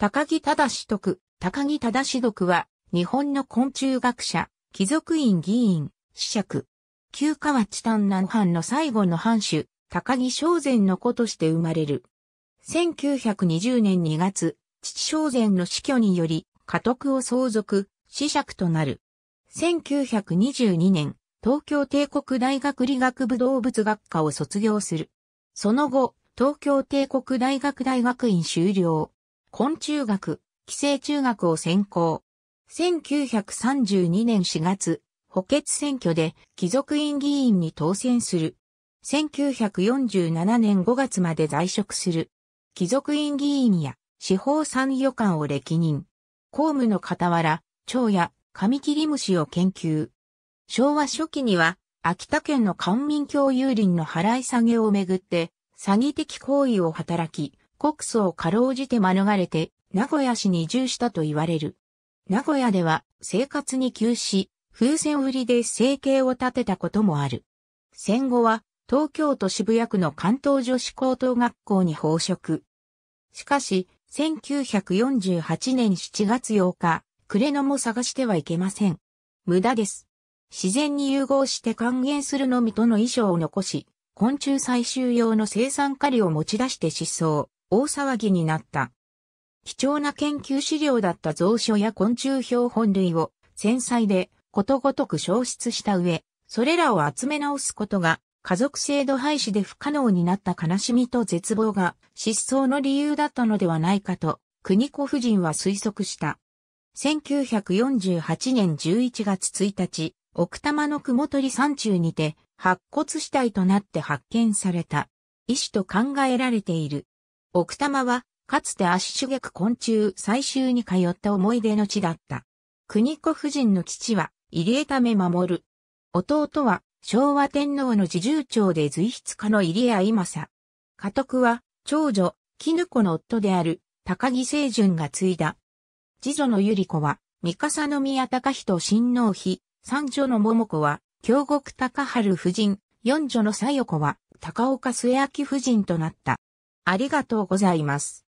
高木忠徳、高木忠徳は、日本の昆虫学者、貴族院議員、子爵。旧河内丹南藩の最後の藩主、高木正禅の子として生まれる。1920年2月、父正禅の死去により、家督を相続、子爵となる。1922年、東京帝国大学理学部動物学科を卒業する。その後、東京帝国大学大学院修了。昆虫学、寄生中学を専攻。1932年4月、補欠選挙で貴族院議員に当選する。1947年5月まで在職する。貴族院議員や司法参与官を歴任。公務の傍ら、蝶やカミキリムシを研究。昭和初期には、秋田県の官民共有林の払い下げをめぐって、詐欺的行為を働き、国葬をかろうじて免れて、名古屋市に移住したと言われる。名古屋では、生活に窮し、風船売りで生計を立てたこともある。戦後は、東京都渋谷区の関東女子高等学校に奉職。しかし、1948年7月8日、クレノも探してはいけません。無駄です。自然に融合して還元するのみとの衣装を残し、昆虫採集用の生産狩りを持ち出して失踪、大騒ぎになった。貴重な研究資料だった蔵書や昆虫標本類を繊細でことごとく消失した上、それらを集め直すことが家族制度廃止で不可能になった悲しみと絶望が失踪の理由だったのではないかと、国子夫人は推測した。1948年11月1日、奥多摩の雲取山中にて白骨死体となって発見された。医師と考えられている。奥多摩はかつて足主逆昆虫採集に通った思い出の地だった。国子夫人の父は入江為守る。弟は昭和天皇の侍従長で随筆家の入江今政。家督は長女、絹子の夫である高木清純が継いだ。次女の百合子は三笠宮高人親王妃、三女の桃子は、京極高春夫人、四女の小夜子は、高岡末明夫人となった。ありがとうございます。